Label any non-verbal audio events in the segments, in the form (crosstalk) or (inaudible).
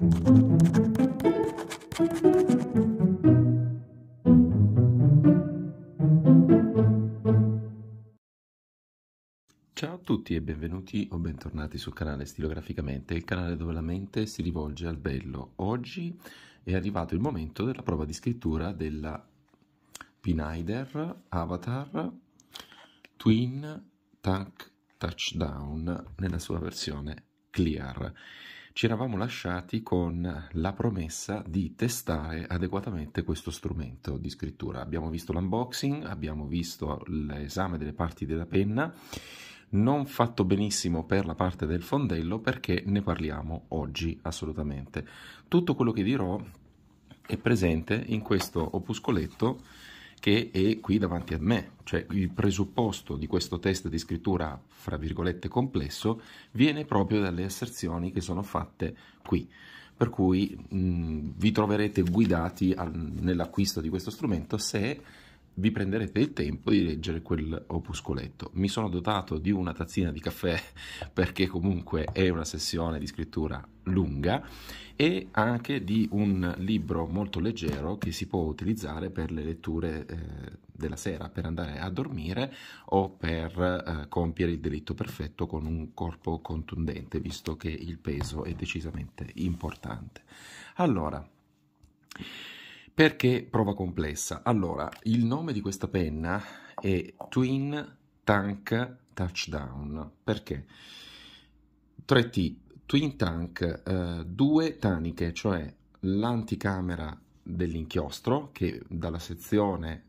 Ciao a tutti e benvenuti o bentornati sul canale Stilograficamente, il canale dove la mente si rivolge al bello. Oggi è arrivato il momento della prova di scrittura della Pinaider Avatar Twin Tank Touchdown nella sua versione Clear. Ci eravamo lasciati con la promessa di testare adeguatamente questo strumento di scrittura. Abbiamo visto l'unboxing, abbiamo visto l'esame delle parti della penna non fatto benissimo per la parte del fondello perché ne parliamo oggi assolutamente. Tutto quello che dirò è presente in questo opuscoletto che è qui davanti a me, cioè il presupposto di questo test di scrittura, fra virgolette, complesso, viene proprio dalle asserzioni che sono fatte qui. Per cui mh, vi troverete guidati al, nell'acquisto di questo strumento se vi prenderete il tempo di leggere quell'opuscoletto. Mi sono dotato di una tazzina di caffè (laughs) perché comunque è una sessione di scrittura lunga e anche di un libro molto leggero che si può utilizzare per le letture eh, della sera, per andare a dormire o per eh, compiere il delitto perfetto con un corpo contundente, visto che il peso è decisamente importante. Allora, perché prova complessa? Allora, il nome di questa penna è Twin Tank Touchdown. Perché? 3T, Twin Tank, eh, due taniche, cioè l'anticamera dell'inchiostro che dalla sezione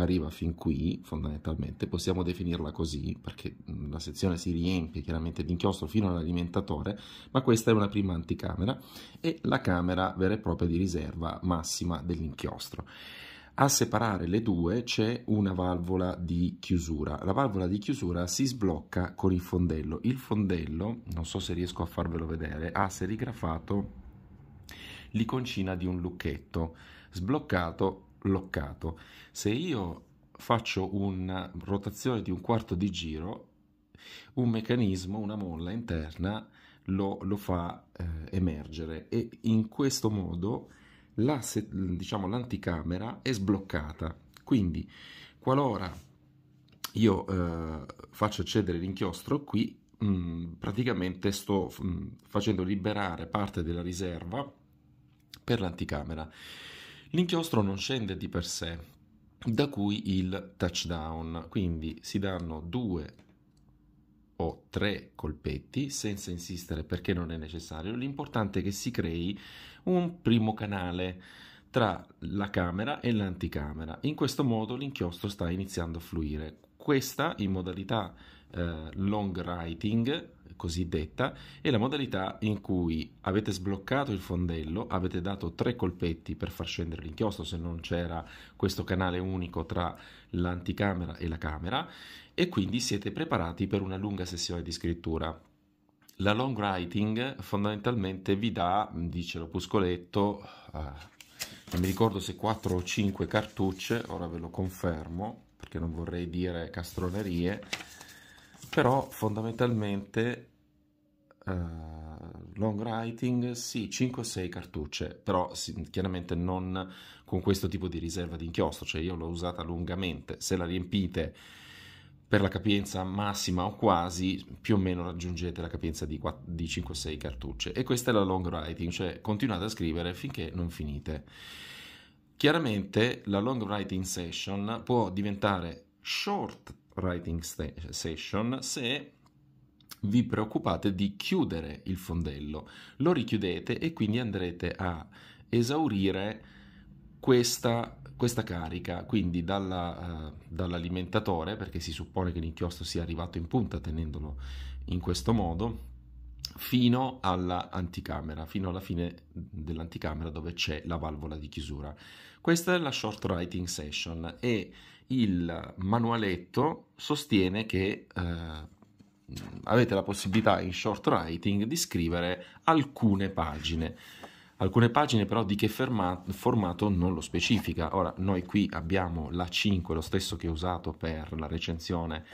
arriva fin qui, fondamentalmente, possiamo definirla così, perché la sezione si riempie chiaramente di inchiostro fino all'alimentatore, ma questa è una prima anticamera e la camera vera e propria di riserva massima dell'inchiostro. A separare le due c'è una valvola di chiusura. La valvola di chiusura si sblocca con il fondello. Il fondello, non so se riesco a farvelo vedere, ha serigrafato l'iconcina di un lucchetto sbloccato loccato. Se io faccio una rotazione di un quarto di giro, un meccanismo, una molla interna lo, lo fa eh, emergere e in questo modo la, diciamo, l'anticamera è sbloccata. Quindi, qualora io eh, faccio accedere l'inchiostro qui, mh, mm, praticamente sto mh, mm, facendo liberare parte della riserva per l'anticamera. L'inchiostro non scende di per sé, da cui il touchdown, quindi si danno due o tre colpetti senza insistere perché non è necessario, l'importante è che si crei un primo canale tra la camera e l'anticamera. In questo modo l'inchiostro sta iniziando a fluire. Questa in modalità eh, long writing cosiddetta è la modalità in cui avete sbloccato il fondello, avete dato tre colpetti per far scendere l'inchiostro se non c'era questo canale unico tra l'anticamera e la camera e quindi siete preparati per una lunga sessione di scrittura. La long writing fondamentalmente vi dà, dice l'opuscoletto, eh, non mi ricordo se 4 o 5 cartucce, ora ve lo confermo perché non vorrei dire castronerie, però fondamentalmente uh, long writing sì 5 o 6 cartucce però sì, chiaramente non con questo tipo di riserva di inchiostro cioè io l'ho usata lungamente se la riempite per la capienza massima o quasi più o meno raggiungete la capienza di, 4, di 5 o 6 cartucce. E questa è la long writing cioè continuate a scrivere finché non finite. Chiaramente la long writing session può diventare short writing session se vi preoccupate di chiudere il fondello. Lo richiudete e quindi andrete a esaurire questa, questa carica, quindi dalla, uh, dall'alimentatore, perché si suppone che l'inchiostro sia arrivato in punta tenendolo in questo modo, fino all'anticamera, fino alla fine dell'anticamera dove c'è la valvola di chiusura. Questa è la short writing session e il manualetto sostiene che eh, avete la possibilità in short writing di scrivere alcune pagine. Alcune pagine però di che formato non lo specifica. Ora, noi qui abbiamo la 5, lo stesso che ho usato per la recensione,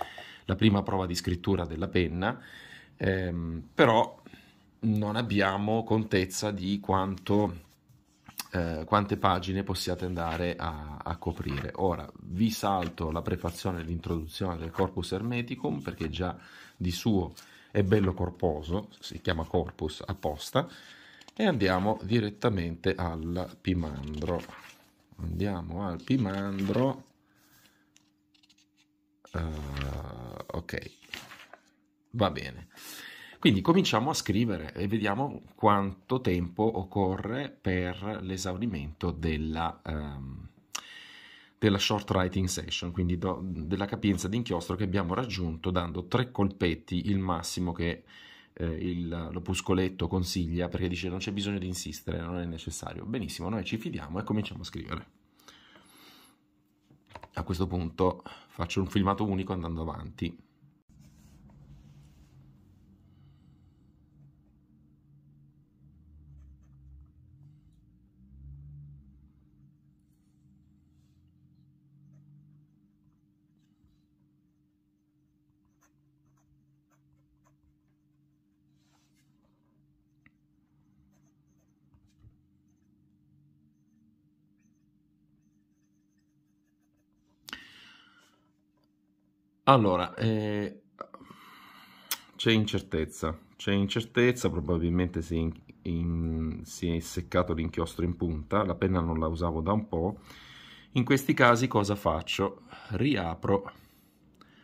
la prima prova di scrittura della penna, ehm, però non abbiamo contezza di quanto, eh, quante pagine possiate andare a, a, coprire. Ora vi salto la prefazione e l'introduzione del corpus hermeticum perché già di suo è bello corposo, si chiama corpus apposta, e andiamo direttamente al pimandro. Andiamo al pimandro. Uh, ok, va bene. Quindi cominciamo a scrivere e vediamo quanto tempo occorre per l'esaurimento della, um, della short writing session, quindi do, della capienza d'inchiostro che abbiamo raggiunto dando tre colpetti il massimo che eh, il, l'opuscoletto consiglia perché dice non c'è bisogno di insistere, non è necessario. Benissimo, noi ci fidiamo e cominciamo a scrivere. A questo punto faccio un filmato unico andando avanti. Allora, eh, c'è incertezza, c'è incertezza, probabilmente si in, si è seccato l'inchiostro in punta, la penna non la usavo da un po'. In questi casi cosa faccio? Riapro,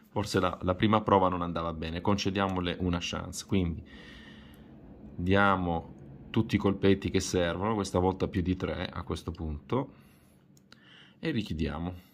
forse la, la prima prova non andava bene, concediamole una chance, quindi diamo tutti i colpetti che servono, questa volta più di tre a questo punto, e richiudiamo.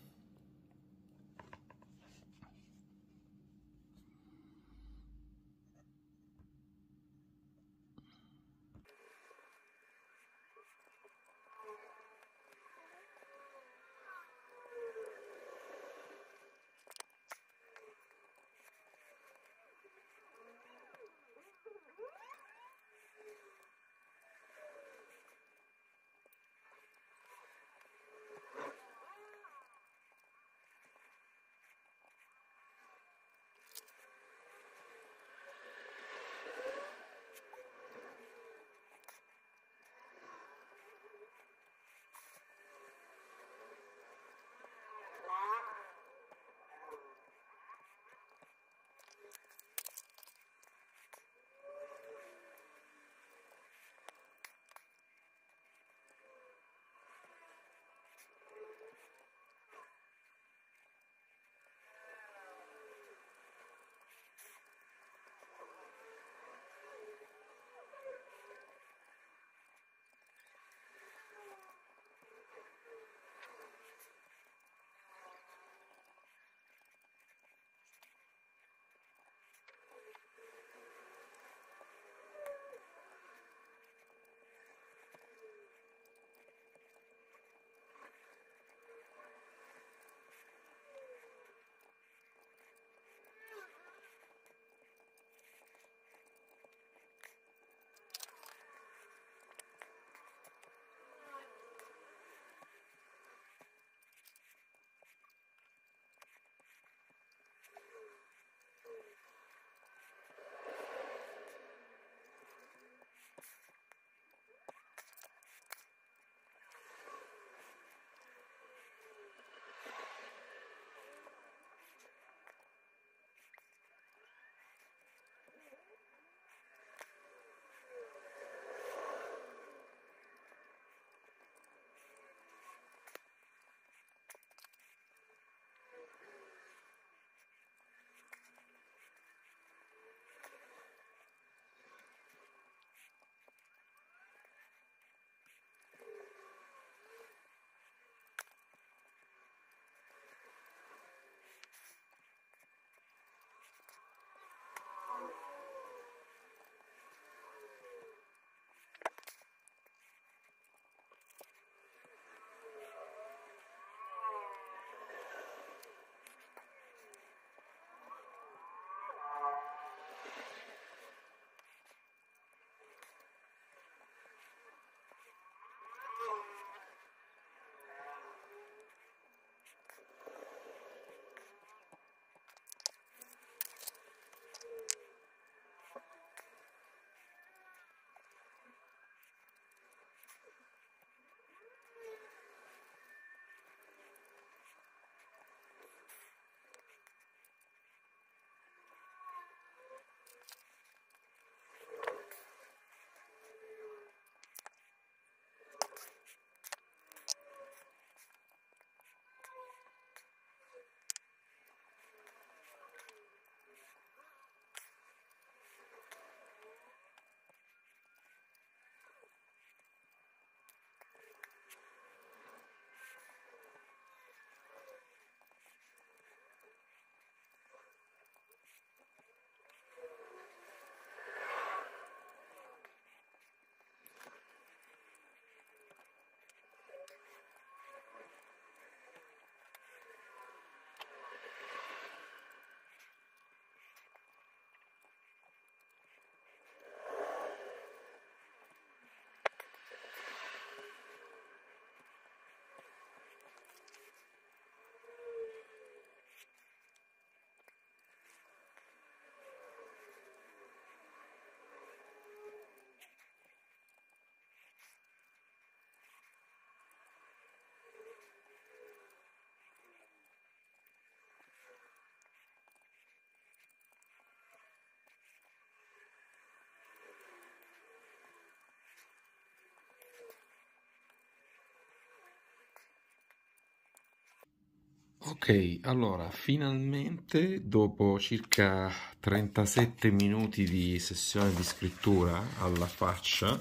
Ok, allora finalmente dopo circa 37 minuti di sessione di scrittura alla faccia,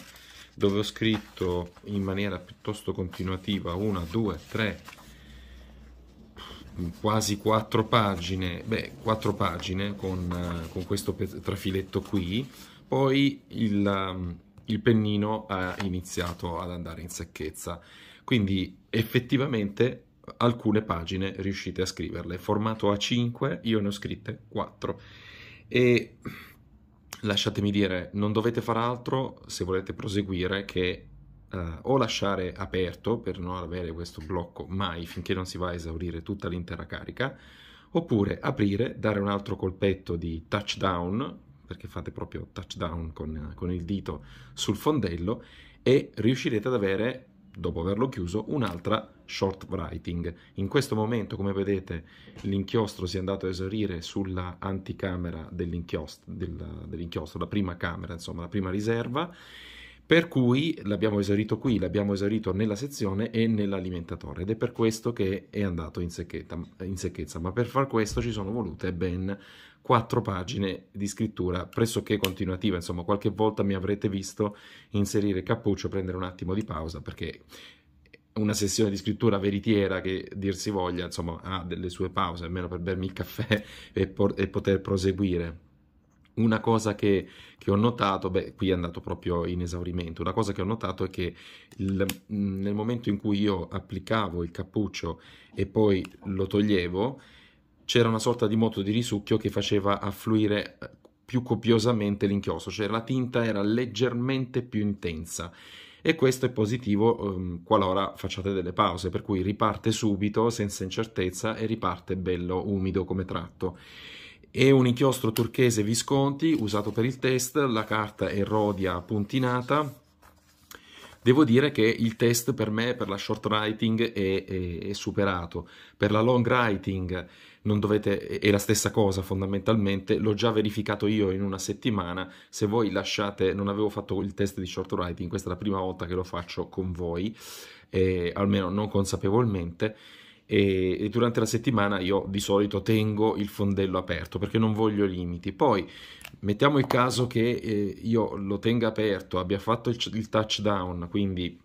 dove ho scritto in maniera piuttosto continuativa una, due, tre, quasi quattro pagine, beh, quattro pagine con, con questo trafiletto qui, poi il, il pennino ha iniziato ad andare in secchezza. Quindi effettivamente alcune pagine riuscite a scriverle. Formato A5, io ne ho scritte 4. E lasciatemi dire, non dovete fare altro se volete proseguire che uh, o lasciare aperto per non avere questo blocco mai finché non si va a esaurire tutta l'intera carica, oppure aprire, dare un altro colpetto di touchdown, perché fate proprio touchdown con, con il dito sul fondello, e riuscirete ad avere dopo averlo chiuso, un'altra short writing. In questo momento, come vedete, l'inchiostro si è andato a esaurire sulla anticamera dell'inchiostro, dell'inchiostro, la prima camera, insomma, la prima riserva, per cui l'abbiamo esaurito qui, l'abbiamo esaurito nella sezione e nell'alimentatore ed è per questo che è andato in, in secchezza, ma per far questo ci sono volute ben quattro pagine di scrittura pressoché continuativa, insomma qualche volta mi avrete visto inserire cappuccio, prendere un attimo di pausa perché una sessione di scrittura veritiera che dir si voglia, insomma, ha delle sue pause, almeno per bermi il caffè (laughs) e, e poter proseguire. Una cosa che, che, ho notato, beh, qui è andato proprio in esaurimento, una cosa che ho notato è che il, nel momento in cui io applicavo il cappuccio e poi lo toglievo, c'era una sorta di moto di risucchio che faceva affluire eh, più copiosamente l'inchiostro, cioè la tinta era leggermente più intensa e questo è positivo um, qualora facciate delle pause, per cui riparte subito senza incertezza e riparte bello umido come tratto. È un inchiostro turchese Visconti usato per il test, la carta è rodia puntinata, Devo dire che il test per me, per la short writing, è, è, è superato. Per la long writing non dovete, è la stessa cosa fondamentalmente, l'ho già verificato io in una settimana, se voi lasciate, non avevo fatto il test di short writing, questa è la prima volta che lo faccio con voi, eh, almeno non consapevolmente, e, e, durante la settimana io di solito tengo il fondello aperto perché non voglio limiti. Poi mettiamo il caso che eh, io lo tenga aperto, abbia fatto il, il touchdown, quindi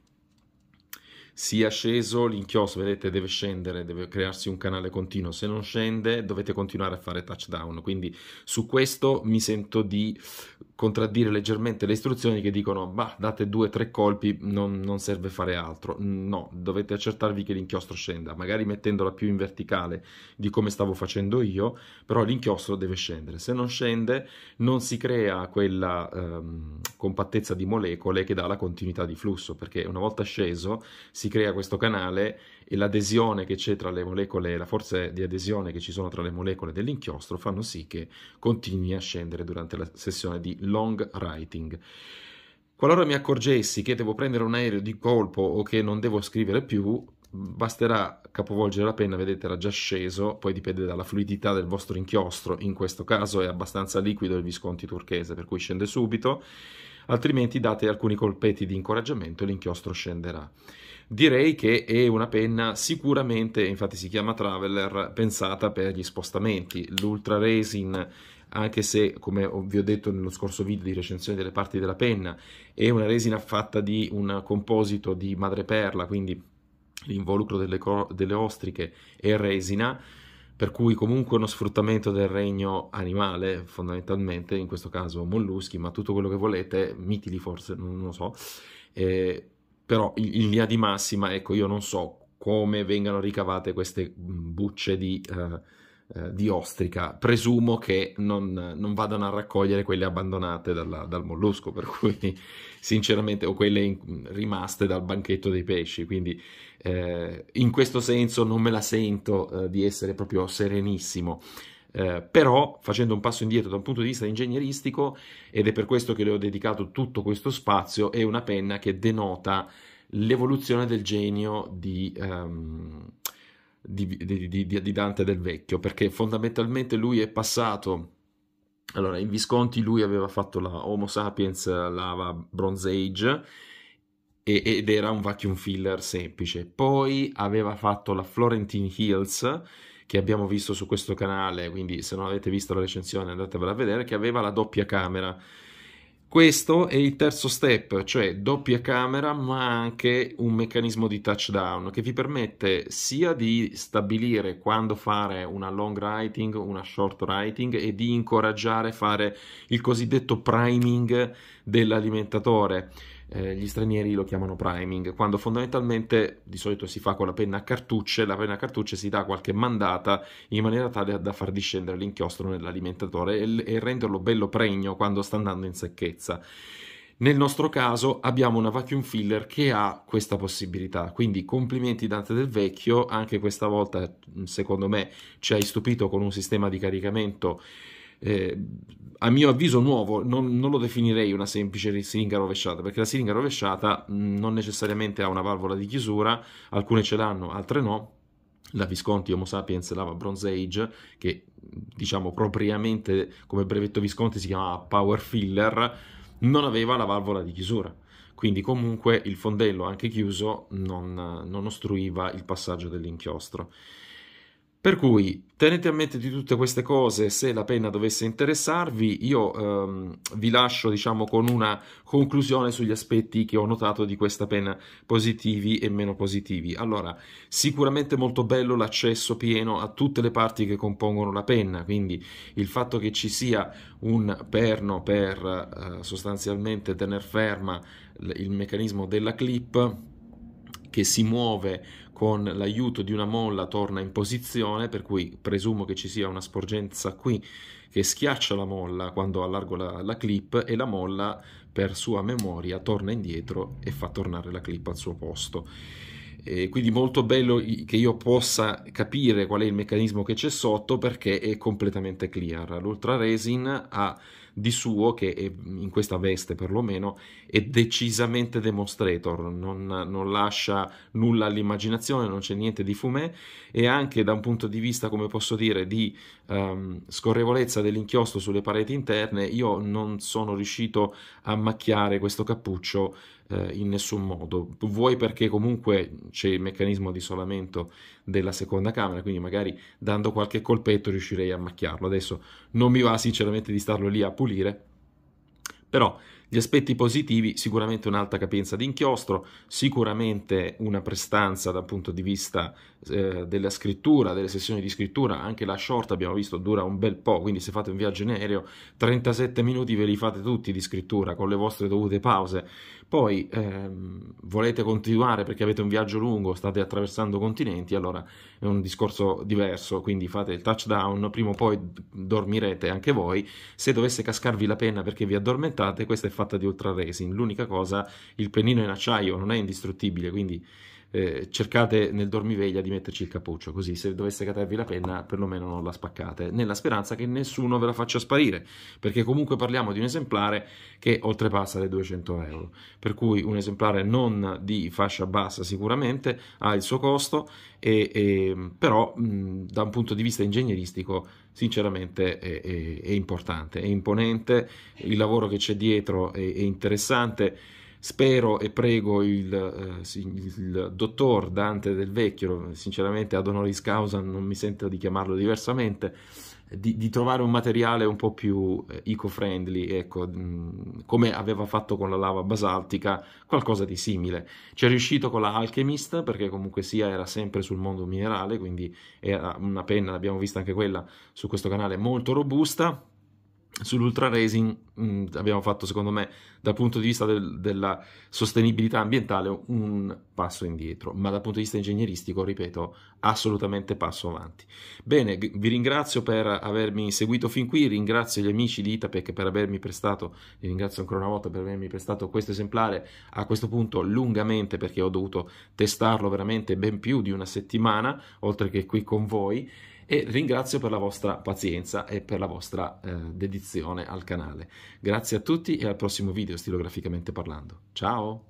sia sceso l'inchiostro, vedete, deve scendere, deve crearsi un canale continuo. Se non scende, dovete continuare a fare touchdown. Quindi su questo mi sento di contraddire leggermente le istruzioni che dicono, bah, date due o tre colpi, non, non, serve fare altro. No, dovete accertarvi che l'inchiostro scenda, magari mettendola più in verticale di come stavo facendo io, però l'inchiostro deve scendere. Se non scende, non si crea quella ehm, compattezza di molecole che dà la continuità di flusso, perché una volta sceso si crea questo canale e l'adesione che c'è tra le molecole, la forza di adesione che ci sono tra le molecole dell'inchiostro fanno sì che continui a scendere durante la sessione di long writing. Qualora mi accorgessi che devo prendere un aereo di colpo o che non devo scrivere più, basterà capovolgere la penna, vedete era già sceso, poi dipende dalla fluidità del vostro inchiostro, in questo caso è abbastanza liquido il Visconti turchese, per cui scende subito, altrimenti date alcuni colpetti di incoraggiamento e l'inchiostro scenderà. Direi che è una penna sicuramente, infatti si chiama Traveler, pensata per gli spostamenti. L'Ultra Resin, anche se, come vi ho detto nello scorso video di recensione delle parti della penna, è una resina fatta di un composito di madreperla, quindi l'involucro delle, delle ostriche è resina, per cui comunque uno sfruttamento del regno animale, fondamentalmente, in questo caso molluschi, ma tutto quello che volete, mitili forse, non lo so, eh, però in, in linea di massima, ecco, io non so come vengano ricavate queste mm, bucce di, uh, uh, di ostrica. Presumo che non, non, vadano a raccogliere quelle abbandonate dalla, dal mollusco, per cui sinceramente, o quelle in, rimaste dal banchetto dei pesci. Quindi eh, in questo senso non me la sento eh, di essere proprio serenissimo. Eh, però facendo un passo indietro da un punto di vista ingegneristico, ed è per questo che le ho dedicato tutto questo spazio, è una penna che denota l'evoluzione del genio di, um, di, di, di, Dante del Vecchio, perché fondamentalmente lui è passato... Allora, in Visconti lui aveva fatto la Homo sapiens lava Bronze Age ed era un vacuum filler semplice. Poi aveva fatto la Florentine Hills che abbiamo visto su questo canale, quindi se non avete visto la recensione andatevela a vedere, che aveva la doppia camera. Questo è il terzo step, cioè doppia camera ma anche un meccanismo di touchdown che vi permette sia di stabilire quando fare una long writing, una short writing e di incoraggiare a fare il cosiddetto priming dell'alimentatore eh, gli stranieri lo chiamano priming, quando fondamentalmente di solito si fa con la penna a cartucce, la penna a cartucce si dà qualche mandata in maniera tale da far discendere l'inchiostro nell'alimentatore e, e renderlo bello pregno quando sta andando in secchezza. Nel nostro caso abbiamo una vacuum filler che ha questa possibilità, quindi complimenti Dante del Vecchio, anche questa volta secondo me ci hai stupito con un sistema di caricamento eh, a mio avviso nuovo, non, non, lo definirei una semplice siringa rovesciata, perché la siringa rovesciata mh, non necessariamente ha una valvola di chiusura, alcune ce l'hanno, altre no. La Visconti Homo sapiens lava Bronze Age, che diciamo propriamente come brevetto Visconti si chiamava Power Filler, non aveva la valvola di chiusura. Quindi comunque il fondello anche chiuso non, non ostruiva il passaggio dell'inchiostro. Per cui tenete a mente di tutte queste cose se la penna dovesse interessarvi. Io ehm, vi lascio diciamo con una conclusione sugli aspetti che ho notato di questa penna positivi e meno positivi. Allora, sicuramente molto bello l'accesso pieno a tutte le parti che compongono la penna, quindi il fatto che ci sia un perno per eh, sostanzialmente tenere ferma il meccanismo della clip che si muove con l'aiuto di una molla torna in posizione, per cui presumo che ci sia una sporgenza qui che schiaccia la molla quando allargo la, la clip e la molla per sua memoria torna indietro e fa tornare la clip al suo posto. E quindi molto bello che io possa capire qual è il meccanismo che c'è sotto perché è completamente clear. L'Ultra Resin ha di suo, che in questa veste perlomeno, è decisamente demonstrator, non, non lascia nulla all'immaginazione, non c'è niente di fumé e anche da un punto di vista, come posso dire, di um, scorrevolezza dell'inchiostro sulle pareti interne, io non sono riuscito a macchiare questo cappuccio eh, in nessun modo. Vuoi perché comunque c'è il meccanismo di isolamento della seconda camera, quindi magari dando qualche colpetto riuscirei a macchiarlo. Adesso non mi va sinceramente di starlo lì a pulire, però gli aspetti positivi, sicuramente un'alta capienza di inchiostro, sicuramente una prestanza dal punto di vista eh, della scrittura, delle sessioni di scrittura, anche la short abbiamo visto dura un bel po', quindi se fate un viaggio in aereo 37 minuti ve li fate tutti di scrittura con le vostre dovute pause. Poi ehm, volete continuare perché avete un viaggio lungo, state attraversando continenti, allora è un discorso diverso, quindi fate il touchdown, prima o poi dormirete anche voi. Se dovesse cascarvi la penna perché vi addormentate, questa è fatta di ultra racing. L'unica cosa, il pennino in acciaio non è indistruttibile, quindi eh, cercate nel dormiveglia di metterci il cappuccio, così se dovesse cadervi la penna perlomeno non la spaccate, nella speranza che nessuno ve la faccia sparire, perché comunque parliamo di un esemplare che oltrepassa le 200 euro, per cui un esemplare non di fascia bassa sicuramente ha il suo costo, e, e, però mh, da un punto di vista ingegneristico sinceramente è, è, è importante, è imponente, il lavoro che c'è dietro è, è interessante Spero e prego il, eh, il, dottor Dante del Vecchio, sinceramente ad honoris causa non mi sento di chiamarlo diversamente, di, di trovare un materiale un po' più eh, eco-friendly, ecco, come aveva fatto con la lava basaltica, qualcosa di simile. Ci è riuscito con la Alchemist, perché comunque sia era sempre sul mondo minerale, quindi era una penna, l'abbiamo vista anche quella su questo canale, molto robusta Sull'ultra racing mh, mm, abbiamo fatto, secondo me, dal punto di vista del, della sostenibilità ambientale, un passo indietro, ma dal punto di vista ingegneristico, ripeto, assolutamente passo avanti. Bene, vi ringrazio per avermi seguito fin qui, ringrazio gli amici di Itapec per avermi prestato, vi ringrazio ancora una volta per avermi prestato questo esemplare. A questo punto lungamente perché ho dovuto testarlo veramente ben più di una settimana, oltre che qui con voi e ringrazio per la vostra pazienza e per la vostra eh, dedizione al canale. Grazie a tutti e al prossimo video stilograficamente parlando. Ciao!